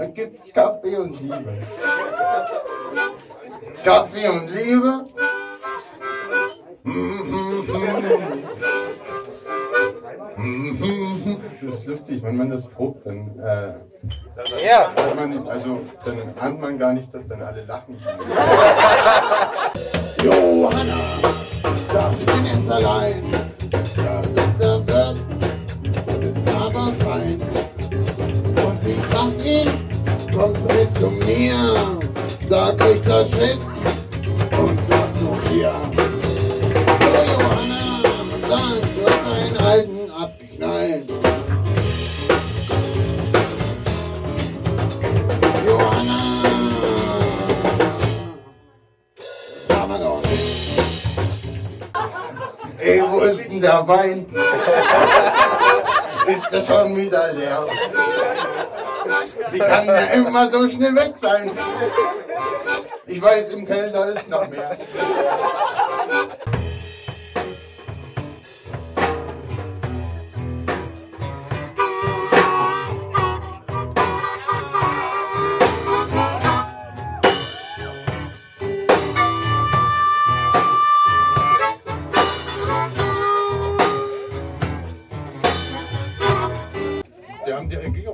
Dann gibt's Kaffee und Liebe. Kaffee und Liebe. Das ist lustig, wenn man das probt, dann, äh, Ja. man, also, dann ahnt man gar nicht, dass dann alle lachen. Johanna, da ich bin jetzt allein. Da sitzt der Wirt, das ist aber fein. Und sie fragt ihn, kommst mit zu mir? Da kriegt er Schiss und sagt zu ihr. Du Johanna, man sagt, du hast einen alten abgeknallt. Johanna, das war man doch nicht. Ey, wo ist denn der Wein? ist der schon wieder leer? Wie kann der immer so schnell weg sein? Ich weiß, im Keller ist noch mehr.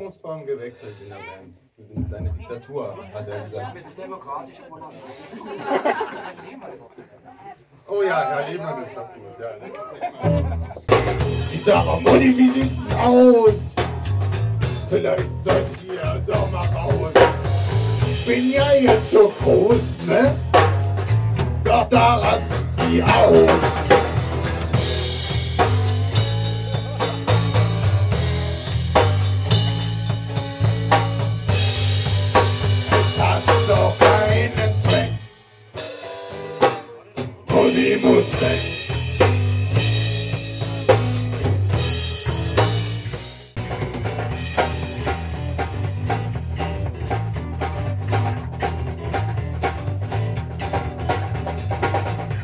Regierungsform gewechselt in der Band. Wir sind jetzt eine Diktatur, hat er gesagt. Oh ja, Herr Lehmann ist gut. Ja, ne? Ich sag mal, Mutti, wie sieht's denn aus? Vielleicht solltet ihr doch mal raus. Bin ja jetzt so groß, ne? Doch da rastet sie aus. Mutti muss weg.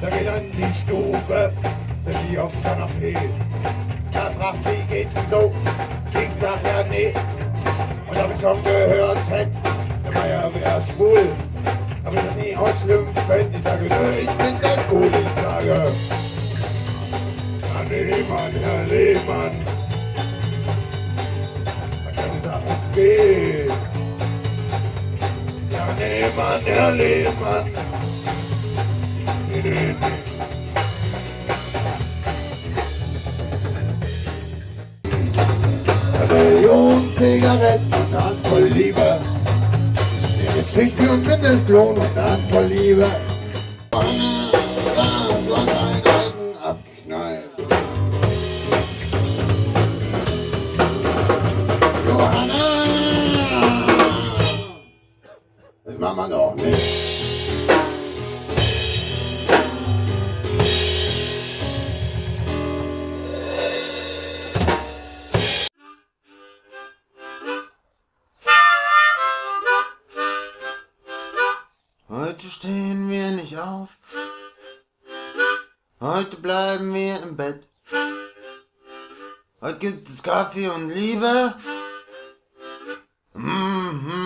Da geht an die Stube, sind die aufs Kanapee. Er fragt, wie geht's denn so? Ich sag ja nee. Und hab ich schon gehört, hätt, der Meier wär schwul. Aber ich hab nie ausschimpfen. Ich sage, ich find das gut. Ich sage, Herr Lehmann, Herr Lehmann. Man kann es auch geht. Herr Lehmann, Herr Lehmann. Nee, nee, nee. Zigaretten Handvoll Liebe. Geschichte und Mindestlohn und eine Handvoll Liebe. Abgeknallt. Johanna! Das machen wir doch nicht. Heute stehen wir nicht auf. Heute bleiben wir im Bett. Heute gibt es Kaffee und Liebe. Mm -hmm.